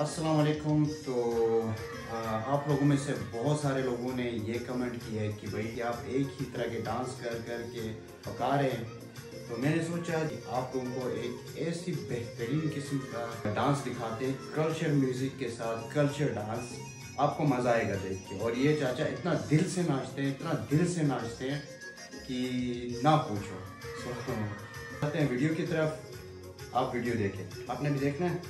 वालेकुम तो आ, आप लोगों में से बहुत सारे लोगों ने ये कमेंट किया है कि भाई आप एक ही तरह के डांस कर कर के पका रहे हैं। तो मैंने सोचा कि आप लोगों को एक ऐसी बेहतरीन किस्म का डांस दिखाते हैं कल्चर म्यूज़िक के साथ कल्चर डांस आपको मज़ा आएगा देख के। और ये चाचा इतना दिल से नाचते हैं इतना दिल से नाचते हैं कि ना पूछो। सोचते हैं वीडियो की तरफ़। आप वीडियो देखें। आपने भी देखना है?